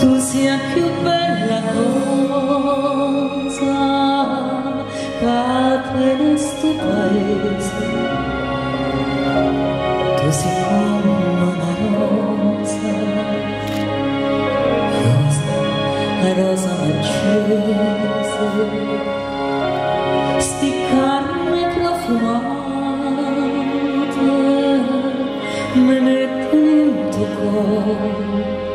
tu sia più bella cosa capre in questo paese. Tu sei come una rosa rosa, rosa accesa. Sti carne profumate metto in tuo cuore